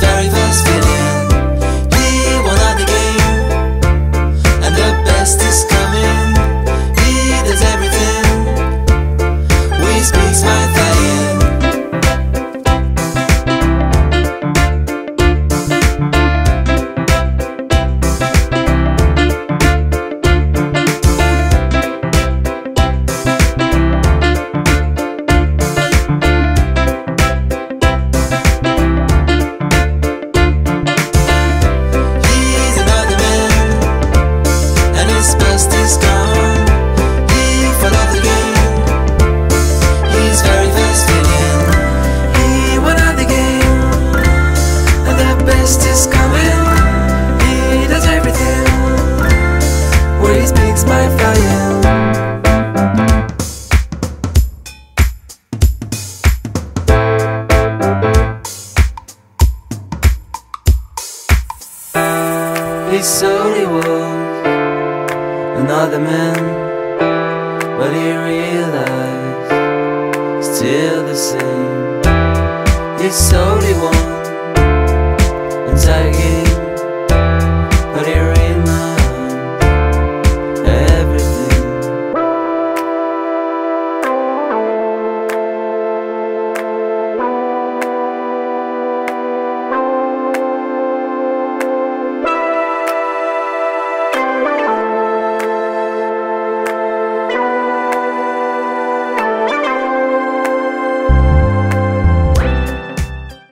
very first video He does everything. He speaks my He's only was another man. But he realized still the same. He's only one